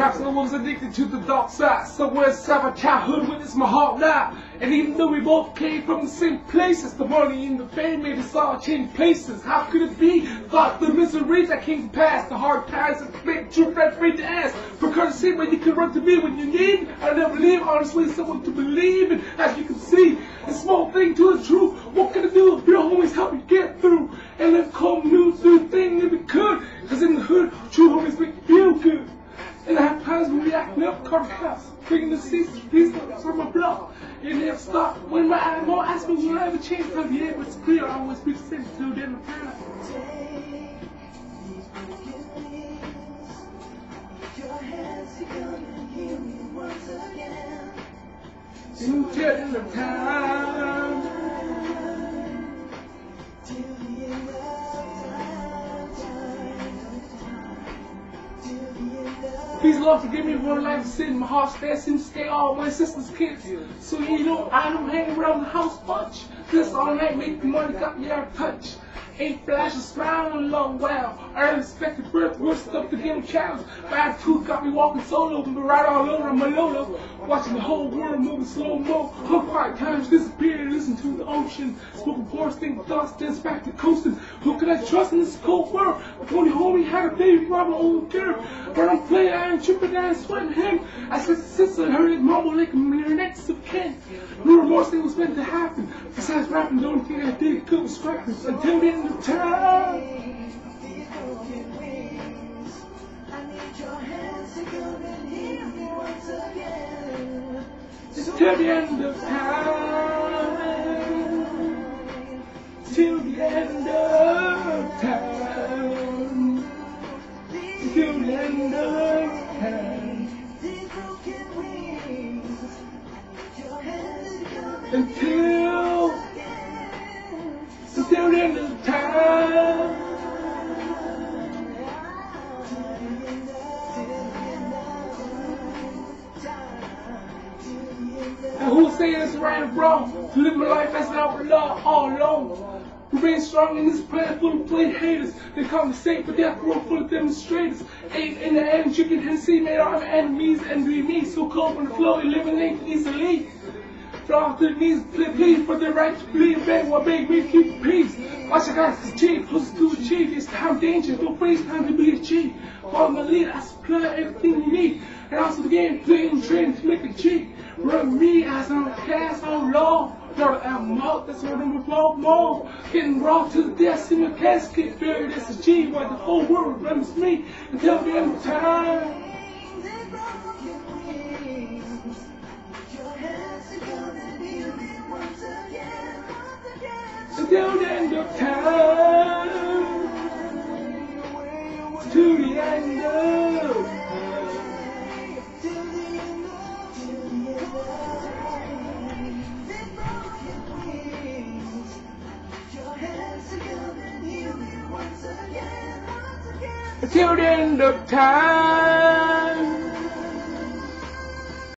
Perhaps I was addicted to the dark side. Somewhere inside my childhood witnessed my heart now. And even though we both came from the same places, the money and the fame made us all change places. How could it be? Thought the miseries that came past, the hard times that make true friends afraid to ask. For courtesy, when you can run to me when you need. I never leave, honestly, someone to believe in. As you can see, a small thing to the truth. What can I do if your homies help me get through? And let's come new through thing if we house, bringing the seats, these from block. And never stop. When my eye more me, will I change? Tell me, yeah, but it's clear, I always be the same till the of time. Until the of time. Please, Lord, forgive me for life sin. My heart stays in stay all my sister's kids. So you know I don't hang around the house much. This all night make the money got me out of touch. Ain't flash smile in a long while. Unexpected birth, worst stuff to get a child. Bad tooth got me walking solo, but right all over my Lolo. Watching the whole world moving slow mo. Whole quiet times disappear, listen to the ocean. Smoking force, think thoughts, dance back to coasting. Who can I trust in this cold world? If only homie had a baby from an old girl. But I'm playing, I ain't tripping, I ain't sweating him. I said, sister, heard it mumble like a next of kin. No remorse, it was meant to happen. Besides rapping, the only thing I did good was scrapping. Until the end of time. Till the end of time. Till the end of Until, until the end of time. And who say it's right and wrong? To live my life as an outlaw all alone. Remain strong in this planet full of plain haters. They safe, but death row full of demonstrators. Eight in the end, chicken Hennessy made our enemies envy me. So cold on the floor, eliminate easily. Knees, plead, plead for the right believe, beg, what beg me keep peace. Watch your guys achieve, close to achieve. It's time danger, don't face time to be achieved. Follow my lead, I supply everything you need. And also the game, playing, training to make a cheat. Run me as I'm cast on law. Lord, I'm out, that's what I'm about more. Getting raw to the death in the casket, buried as a G, while the whole world remembers me until the end of time. The end of time. To the end of. Until the end of time.